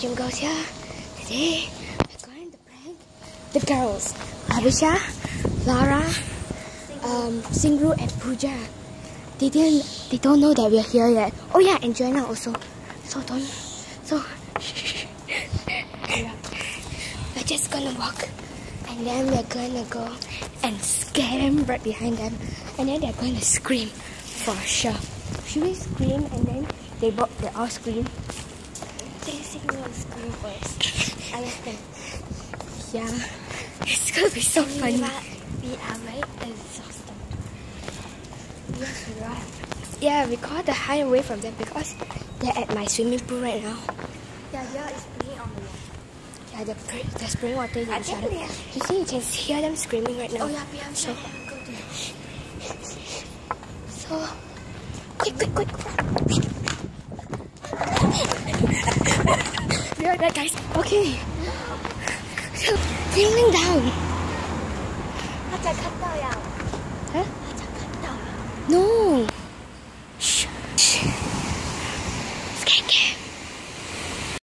Dream Girls here. Today, we're going to prank the girls. Abhisha, Lara, um, Singru and Pooja. They didn't, they don't know that we're here yet. Oh yeah, and Joanna also. So don't, so, we're just gonna walk. And then we're gonna go and scare them right behind them. And then they're gonna scream for sure. Should we scream and then they, bo- they all scream? Think we'll scream first. I think. Yeah, it's gonna be so We funny. are, we are very exhausted. Yes, we are. Yeah, we got to hide away from them because they're at my swimming pool right now. Yeah, yeah, it's playing on the wall. Yeah, they're, they're spraying water in I each other. You see, you can hear them screaming right now. Oh yeah, we have So, go to so quick, quick, quick. right back, guys. Okay. So, feeling down. Huh? No. Shh. Shh.